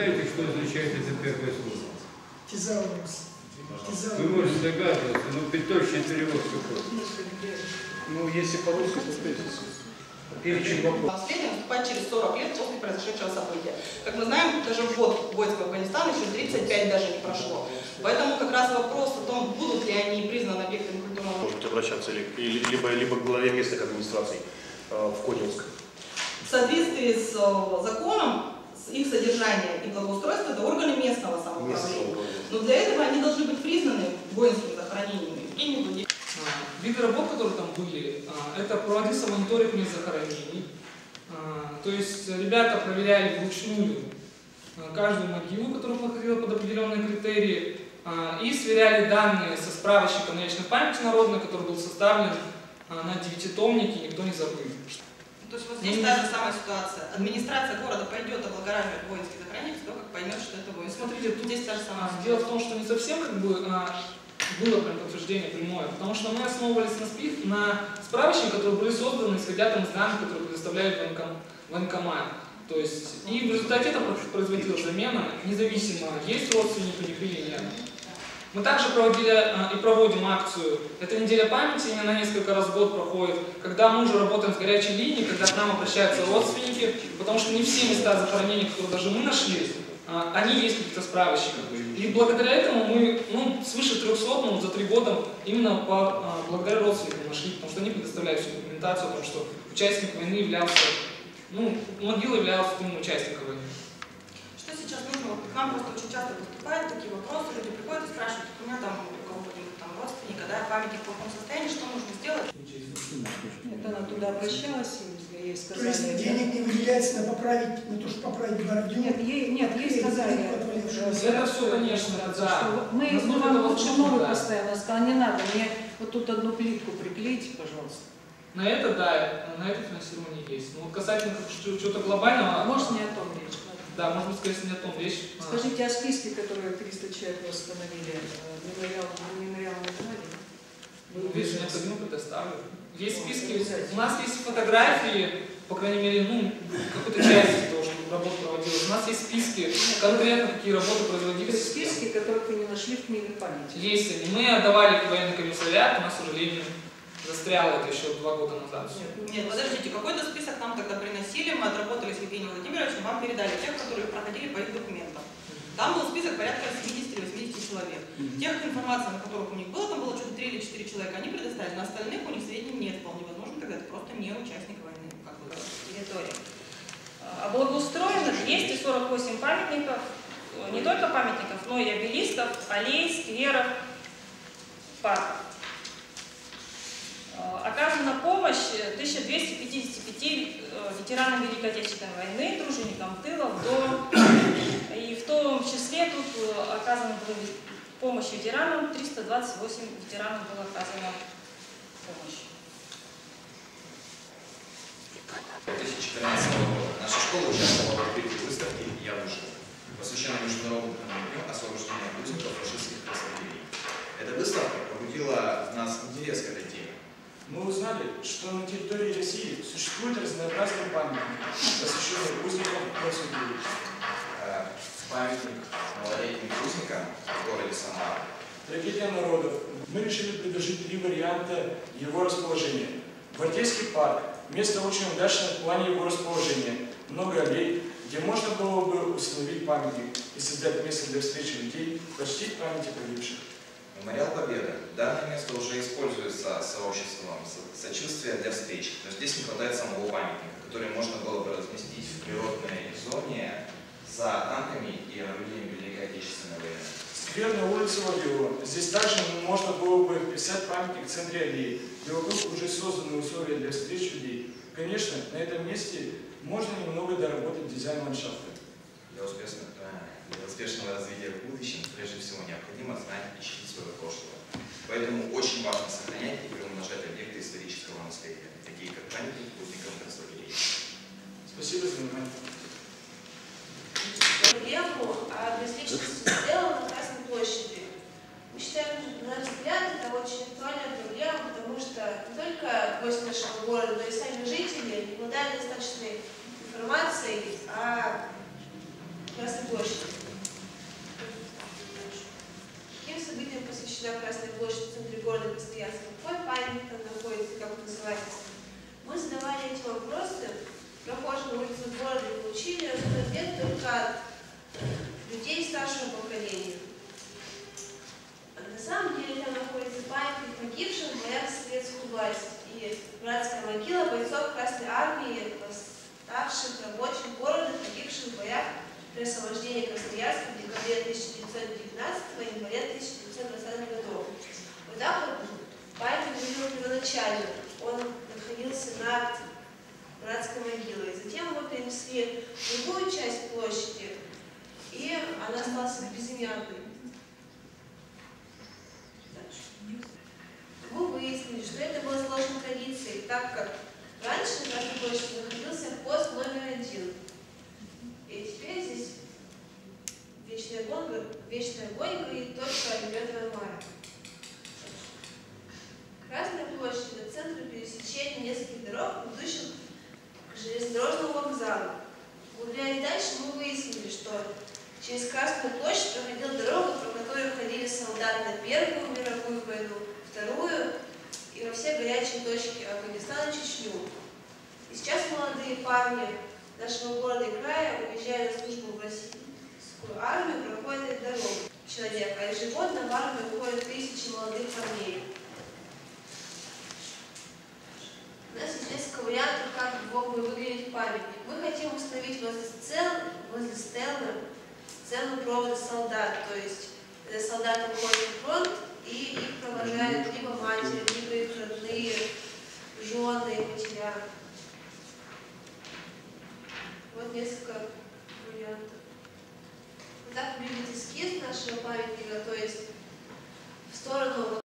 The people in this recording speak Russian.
получаете за первое слово? Тизаурус. Вы можете догадываться, но точный перевод какой? Ну, если по-русски, то тезис. Перечень вопросов. Последнее наступает через 40 лет после произошедшего события. Как мы знаем, даже ввод войск в Афганистан еще 35 даже не прошло. Поэтому как раз вопрос о том, будут ли они признаны объектами культурного Можете обращаться ли- либо, либо к главе местных администраций э, в Кодинск. В соответствии с э, законом, с их содержание и благоустройство это органы самоуправления. управления. Но для этого они должны быть признаны воинскими захоронениями. А, Виды работ, которые там были, а, это проводился мониторинг мест захоронений. А, То есть ребята проверяли вручную а, каждую могилу, которая подходила под определенные критерии, и сверяли данные со справочником наличной памяти народной, который был составлен на девятитомнике, никто не забыл. То есть вот здесь та же самая ситуация. Администрация города пойдет облагораживать воинские захоронения, после того, как поймет, что это воинские. Смотрите, тут здесь та же самая А, Дело в том, что не совсем как бы а, было прям подтверждение прямое, потому что мы основывались на, спи- на справочниках, которые были созданы, исходя там из данных, которые предоставляли военком, военкомат. То есть, и в результате это про- производила замена, независимо, есть родственник у них или нет. Мы также проводили а, и проводим акцию «Это неделя памяти», она несколько раз в год проходит, когда мы уже работаем с горячей линией, когда к нам обращаются родственники, потому что не все места захоронения, которые даже мы нашли, а, они есть в каких-то справочниках. И благодаря этому мы ну, свыше 300 ну, за три года именно по, а, благодаря родственникам нашли, потому что они предоставляют всю документацию о том, что участник войны являлся, ну, могила являлась участником войны. Сейчас нужно? Вот К нам просто очень часто поступают такие вопросы, люди приходят и спрашивают, у меня там у кого-нибудь там родственника, да, памятник в плохом состоянии, что нужно сделать? Это она туда обращалась, и ей То есть сказали... денег не выделяется на поправить, на то, что поправить бордюр. Нет, ей, нет, ей сказали, Это всё, конечно, да. что мы, мы вам лучше да. поставим. Она сказала, не надо, мне вот тут одну плитку приклеите, пожалуйста. На это, да, на это финансирование есть. Но вот касательно что- чего-то глобального, может, не о том речь. Да, может быть, скорее не о том речь. А, Скажите, а списки, которые 300 человек восстановили, э, мемориал, мемориал награды? Ну, видишь, необходимо предоставлю. Есть списки, у нас есть фотографии, по крайней мере, ну, какой-то части того, что работа проводилась. У нас есть списки, конкретно какие работы То производились. есть списки, которых вы не нашли в книге памяти. Есть они. Мы отдавали в военный комиссариат, у нас, к сожалению, застряло это еще два года назад. Нет, подождите, какой-то список нам тогда приносили, мы отработали с Евгением Владимировичем, вам передали тех, которые проходили по их документам. Там был список порядка 70 или 80 человек. Тех информации, на которых у них было, там было что-то 3 или 4 человека, они предоставили, на остальных у них сведений нет, вполне возможно, тогда это просто не участник войны. Как бы. территории. А Благоустроено 248 памятников, не только памятников, но и обелисков, аллей, скверов, парков. Помощь 1255 э, ветеранам Великой Отечественной войны, труженикам тыла, вдовам. И в том числе тут э, оказана помощь ветеранам, 328 ветеранам была оказана помощь. 2014 года наша школа участвовала в открытии выставки «Я выжил», посвященной Международному дню освобождения узников фашистских концлагерей. Эта выставка пробудила в нас интерес к этой теме. Мы узнали, что на территории России существуют разнообразные памятники, посвященные узникам концлагерей. Э, Памятник малолетним узникам в городе Самара. Трагедия народов. Мы решили предложить три варианта его расположения. Гвардейский парк. Место очень удачное в плане его расположения. Много аллей, где можно было бы установить памятник и создать место для встречи людей, почтить памяти погибших. Мемориал Победы. Данное место уже используется сообществом со- сочувствия для встреч, но здесь не хватает самого памятника, который можно было бы разместить в природной зоне за танками и орудиями Великой Отечественной войны. Сквер на улице Вавилова. Здесь также можно было бы вписать памятник в центре аллеи, где вокруг уже созданы условия для встреч людей. Конечно, на этом месте можно немного доработать дизайн ландшафта. Для успешного, для успешного развития в будущем прежде всего необходимо знать и чтить свое прошлое. Поэтому очень важно сохранять и приумножать объекты исторического наследия, такие как памятник узникам концлагерей. Спасибо за внимание. проблему обеспеченности дела на Красной площади. Мы считаем, что, на наш взгляд, это очень актуальная проблема, потому что не только гость нашего города, но и сами жители не обладают достаточной информацией о Красной площади. Таким событием посвящена Красная площадь в центре города постоянно. Какой памятник там находится, как он называется? Мы задавали эти вопросы прохожим улицам города и получили ответ только от людей старшего поколения. А на самом деле там находится памятник погибшим в боях советскую власть и братская могила бойцов Красной Армии, восставших рабочих города, погибших в боях при освобождении Красноярска в декабре 1919 и январе 1920 годов. Вот так вот памятник выглядел первоначально. Он находился над братской могилой. Затем его перенесли в другую часть площади, и она осталась безымянной. Мы выяснили, что это было сложной традицией, так как раньше на Красной площади находился пост номер один. И теперь здесь вечная гонка, вечная гонка и только 9 мая. Красная площадь – это центр пересечения нескольких дорог, ведущих к железнодорожному вокзалу. Гуляя дальше, мы выяснили, что через Красную площадь проходила дорога, по которой ходили солдаты на Первую мировую войну, Вторую и во все горячие точки Афганистана и Чечню. И сейчас молодые парни нашего города и края, уезжая на службу в Крымскую армию проходит дорогу человека, а ежегодно в армию уходят тысячи молодых парней. У нас есть несколько вариантов, как мог бы выглядеть памятник. Мы хотим установить возле сцены, возле сцены, цену провода солдат, то есть э, солдаты уходят в фронт и их провожают либо матери, либо их родные, жены, матеря. Вот несколько вариантов результат будет эскиз нашего памятника, то есть в сторону